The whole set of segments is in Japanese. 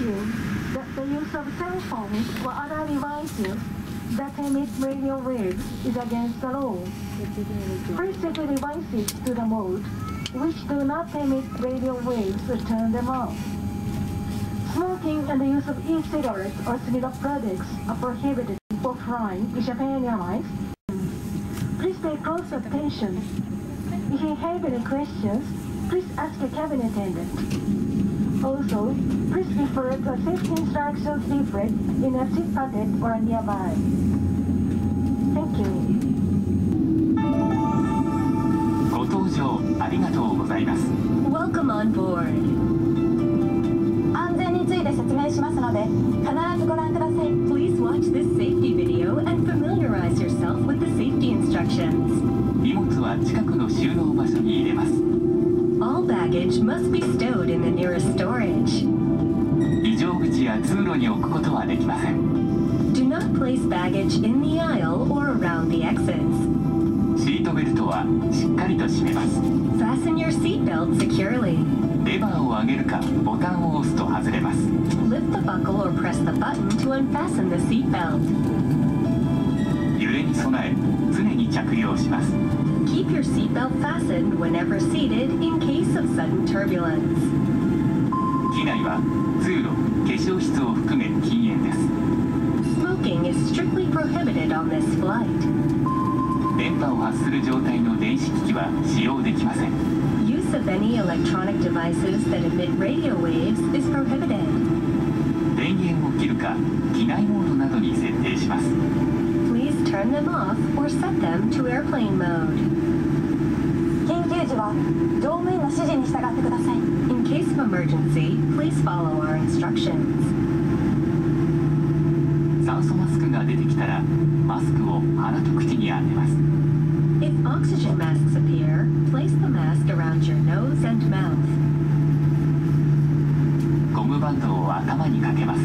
remind you that the use of cell phones or other devices that emit radio waves is against the law. The devices to the mode which do not emit radio waves to turn them off. Smoking and the use of e-cigarettes or similar products are prohibited for flying in Japan Airlines. Please pay close attention. If you have any questions, please ask a cabin attendant. Also, please refer to a safety instructions leaflet in a seat pocket or nearby. Thank you. ご搭乗ありがとうございます Welcome on board. 安全について説明しますので必ずご覧ください Please watch this safety video and familiarize yourself with the safety instructions. 荷物は近くの収納場所に入れます All baggage must be stowed in the nearest storage. 異常口や通路に置くことはできません Do not place baggage in the aisle or around the exits. シートベルトはしっかりと締めます Fasten your seatbelt securely. レバーを上げるかボタンを押すと外れます Lift the buckle or press the button to unfasten the seatbelt. 揺れに備え常に着用します Keep your seatbelt fastened whenever seated in case of sudden turbulence. 機内は通路化粧室を含め禁煙です Smoking is strictly prohibited on this flight. 電波を発する状態の電子機器は使用できません Use of any electronic devices that emit radio waves is prohibited. 電源を切るか機内モードなどに設定します turn them off or set them to airplane mode. 緊急時は乗務員の指示に従ってください In case of emergency, please follow our instructions. 酸素マスクが出てきたらマスクを鼻と口に当てます If oxygen masks appear, place the mask around your nose and mouth. ゴムバンドを頭にかけます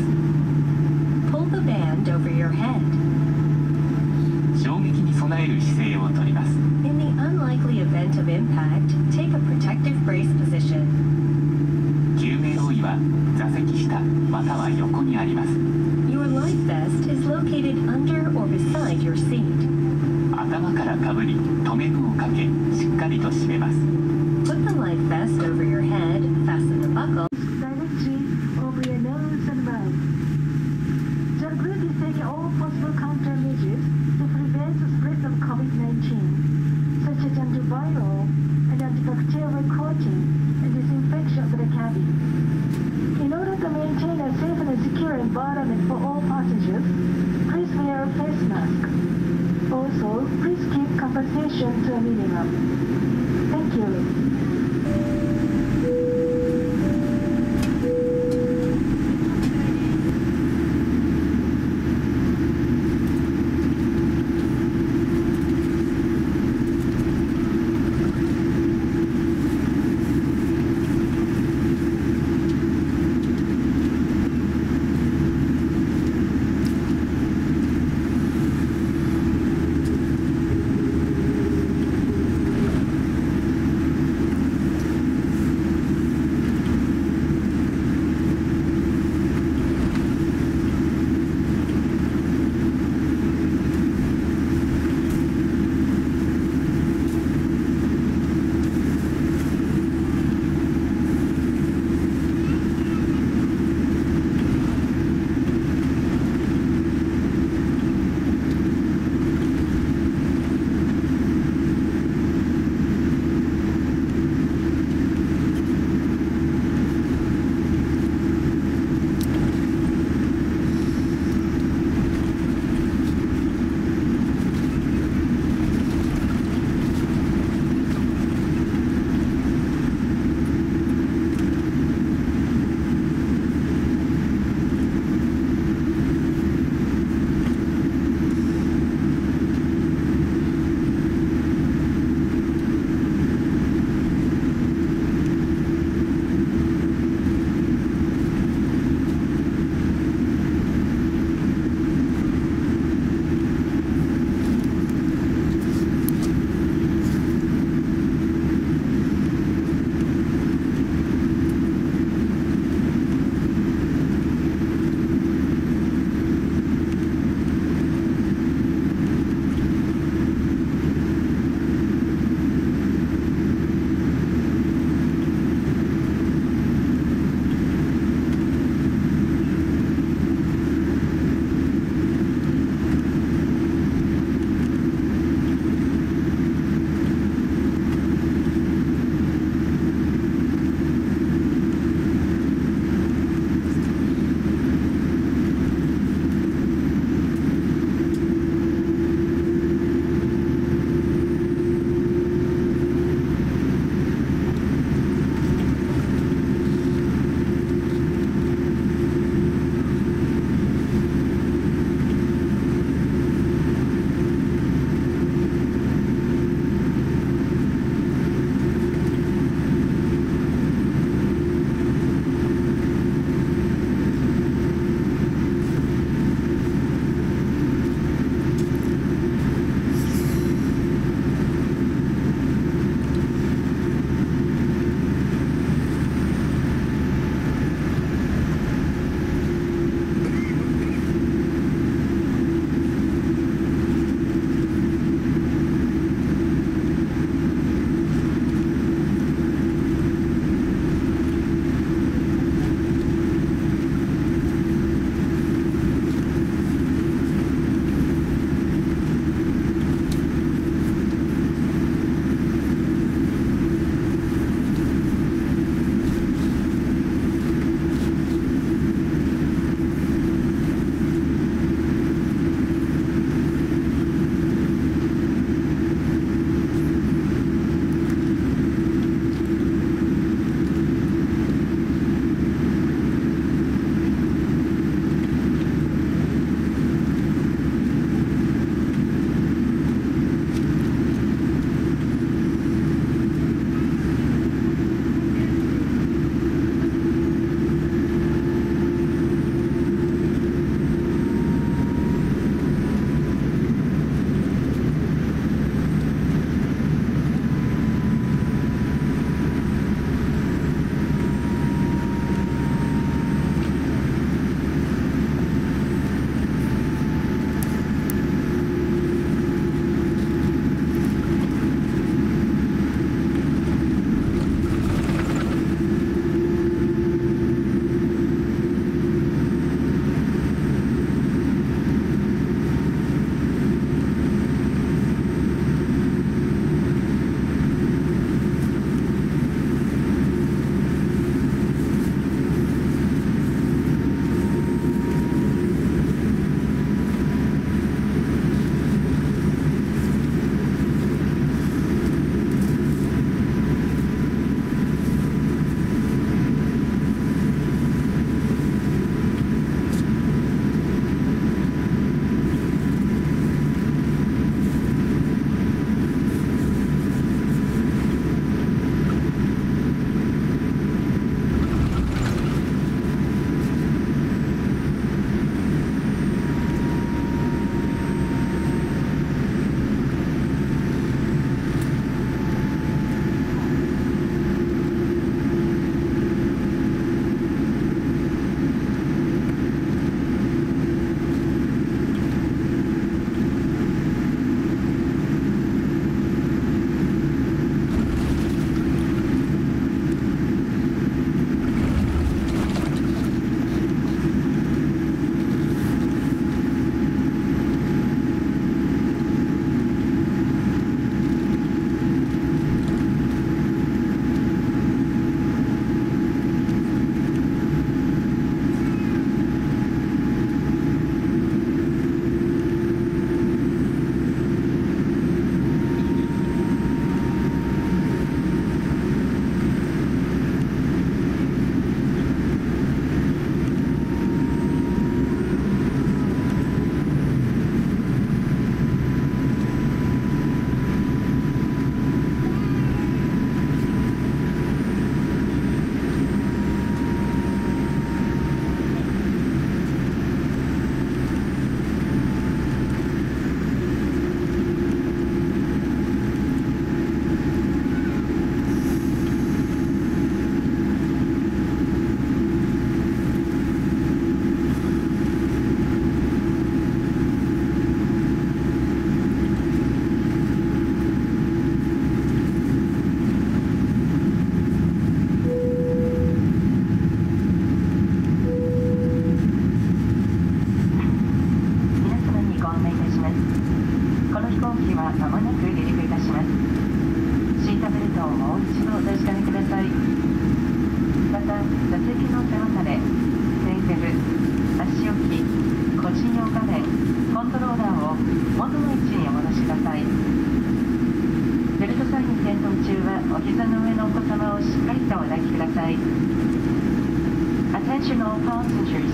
Attention all passengers.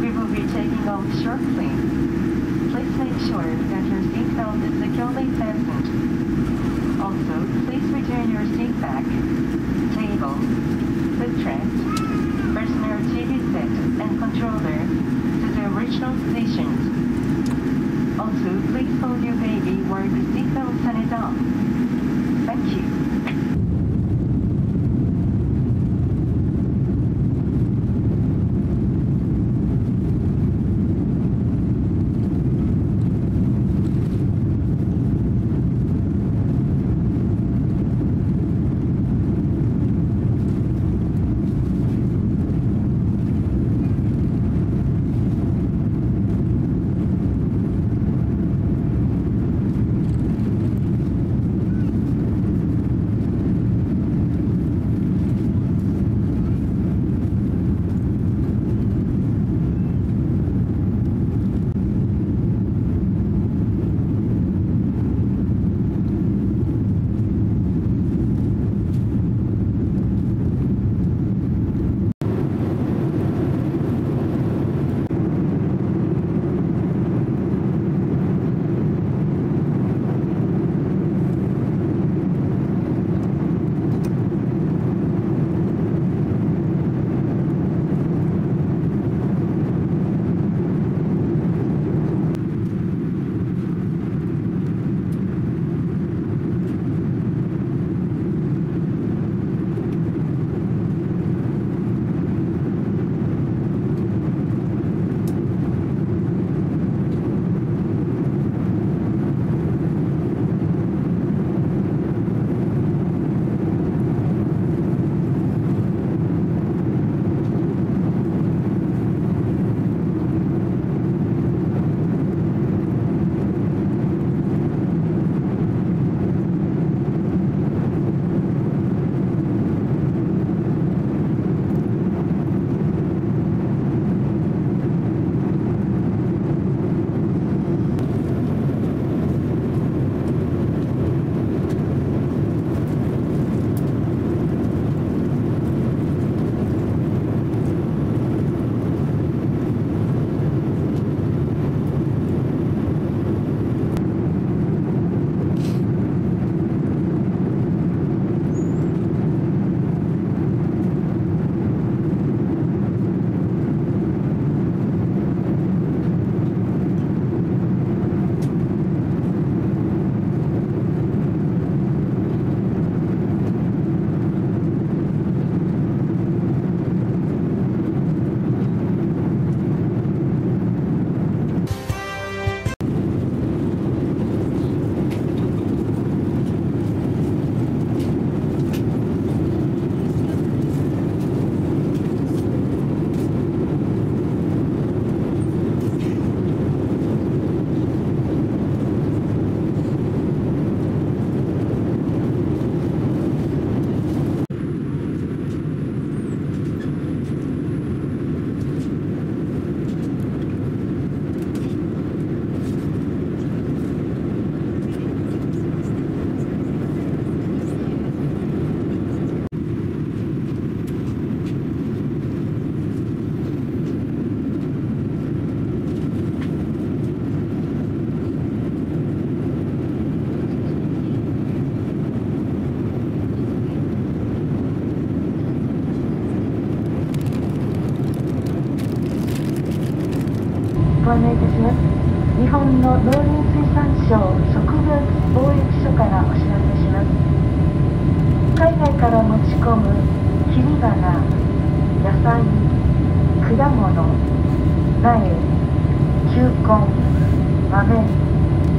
We will be taking off shortly. Please make sure that your seatbelt is securely fastened. Also please return your seat back. Table. Footrest personal TV set and controller to the original stations. Also, please hold your baby while the seatbelt sign is on. の農林水産省植物貿易所からお知らせします。海外から持ち込む切り花野菜果物苗球根豆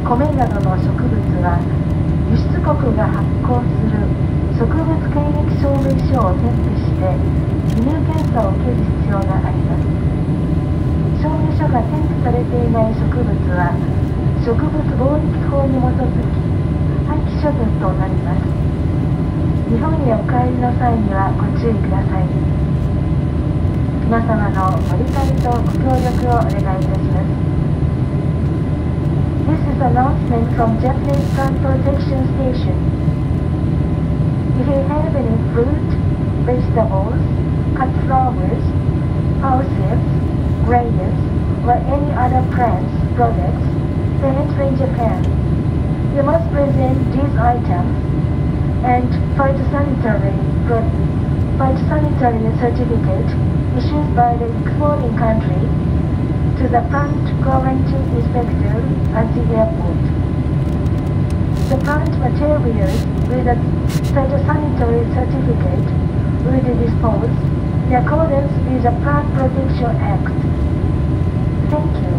米などの植物は輸出国が発行する植物検疫証明書を添付して輸入検査を受ける必要があります証明書が添付されていない植物は植物貿易法に基づき廃棄処分となります日本へお帰りの際にはご注意ください皆様のご理解とご協力をお願いいたします This is announcement from Japanese Transportation Station If you have any fruit, vegetables, cut flowers, pulses, grains, or any other plants products entering Japan, you must present these items and phytosanitary phytosanitary certificate issued by the exporting country to the plant quarantine inspector at the airport. The plant materials with a phytosanitary certificate will be disposed in accordance with the Plant Protection Act. Thank you.「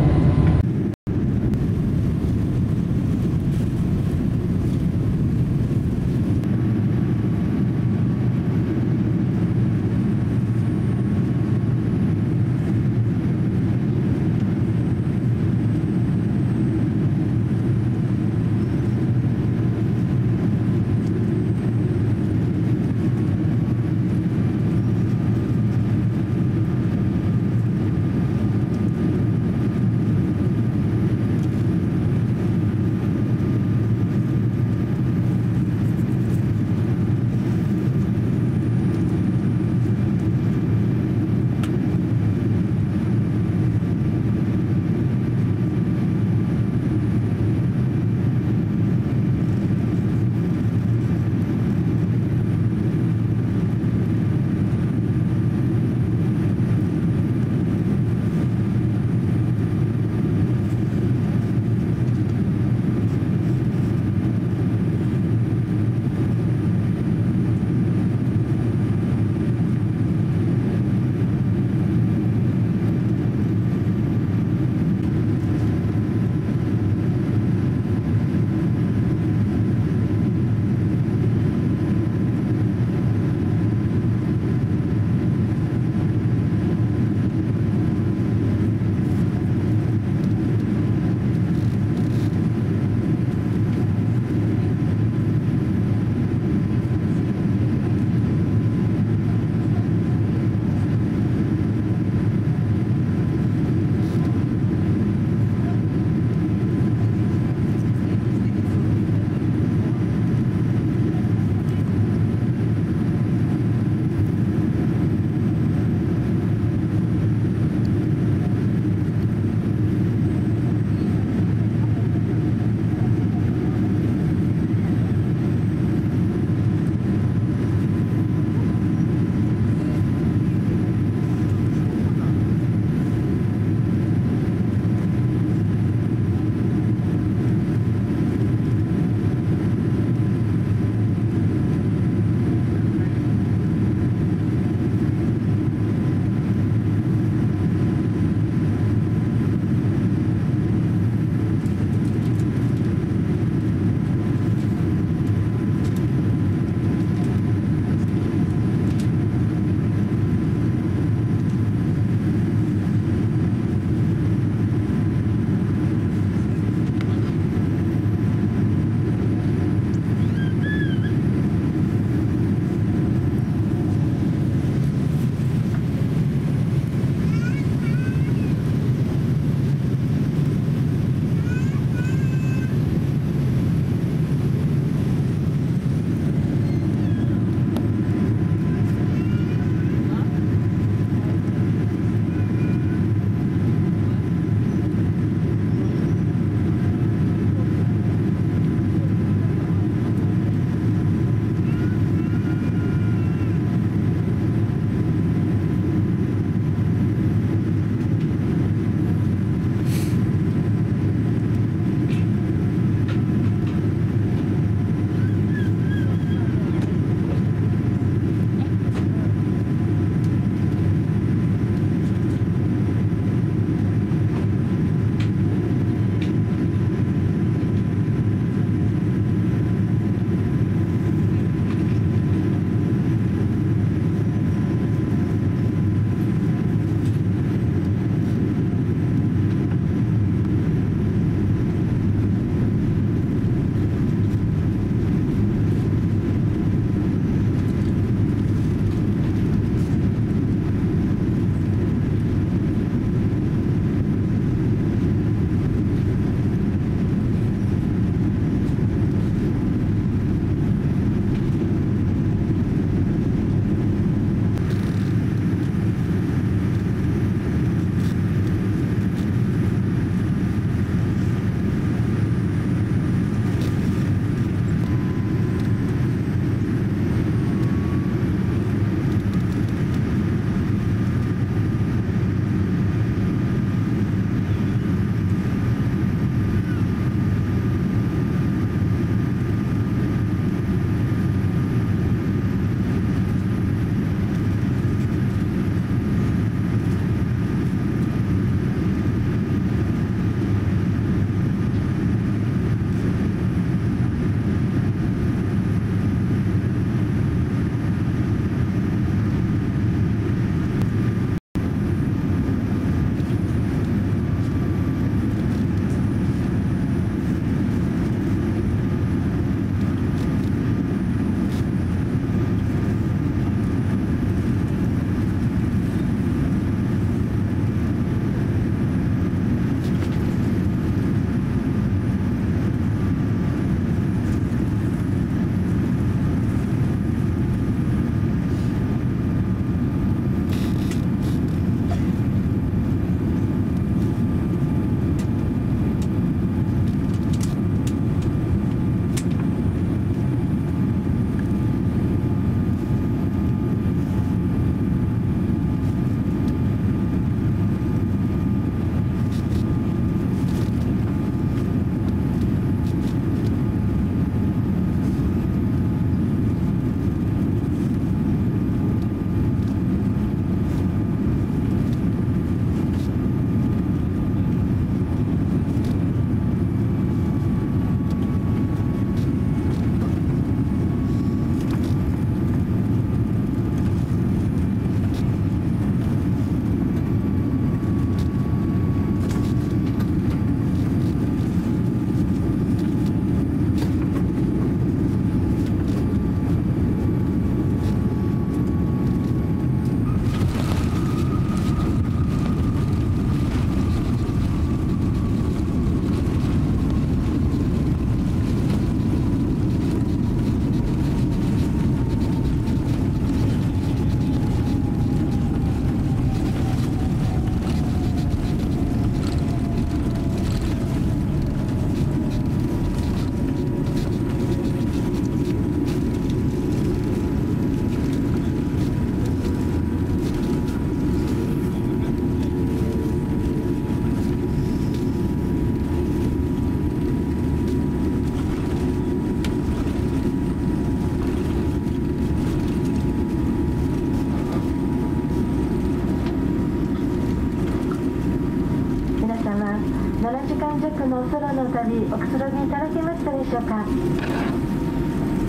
の空の旅おくつろぎいただけましたでしょうか？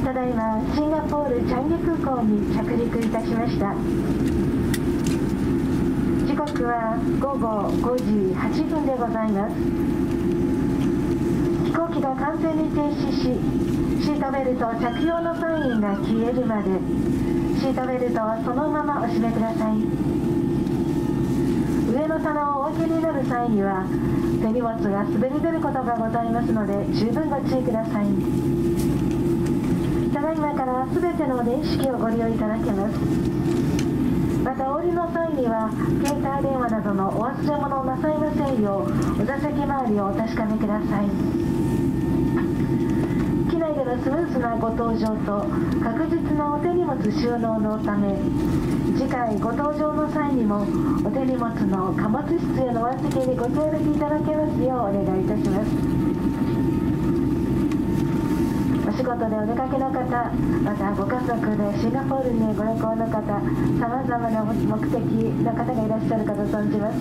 ただいまシンガポールチャンギ空港に着陸いたしました。時刻は午後5時8分でございます。飛行機が完全に停止しシートベルト着用のサインが消えるまでシートベルトはそのままお締めください。上の棚をお受けになる際には手荷物が滑り出ることがございますので十分ご注意ください。ただいまから全ての電子機をご利用いただけます。またお降りの際には携帯電話などのお忘れ物をなさいませんようお座席周りをお確かめください。機内でのスムーズなご搭乗と確実なお手荷物収納のため次回ご搭乗の際にもお手荷物の貨物室へのお預けにご協力いただけますようお願いいたします。お仕事でお出かけの方またご家族でシンガポールにご旅行の方さまざまな目的の方がいらっしゃるかと存じます。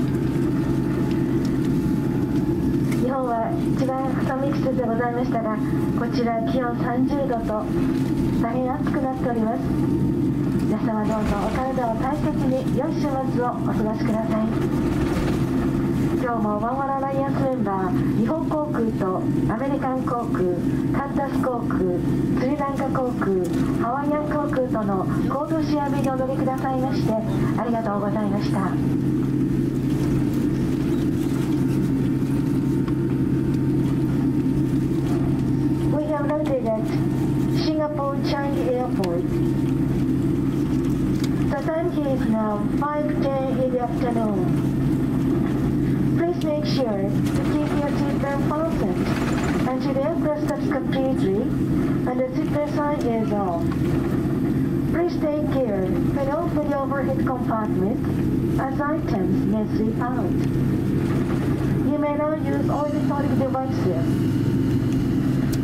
日本は一番寒い季節でございましたがこちら気温30度と大変暑くなっております。様どうぞお体を大切に良い週末をお過ごしください。今日もワンワンアライアンスメンバー日本航空とアメリカン航空カンタス航空スリランカ航空ハワイアン航空との行動シェア便にお乗りくださいましてありがとうございました。Uh, is 5.10 in the afternoon. Please make sure to keep your seatbelt fastened until the aircraft stops completely and the seatbelt sign is off. Please take care when open the overhead compartment as items may slip out. You may now use all electronic devices.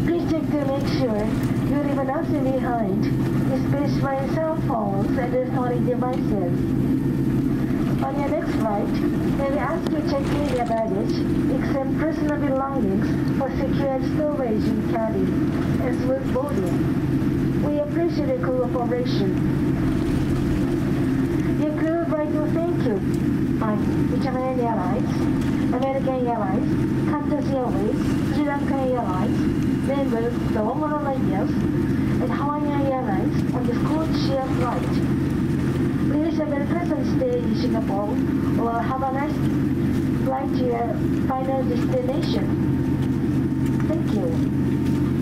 Please check to make sure leave nothing behind, especially cell phones and electronic devices. On your next flight, may we ask you to check in your baggage, except personal belongings for secure storage in cabin and smooth boarding. We appreciate your cooperation. Your crew would like to thank you by Italian Airlines, American Airlines, Qantas Airways, Sri Lankan Airlines, members of the Omara Radios, and Hawaiian Airlines on this code-share flight. We wish you a very pleasant stay in Singapore or have a nice flight to your final destination. Thank you.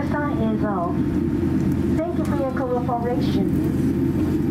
The sign is off Thank you for your cooperation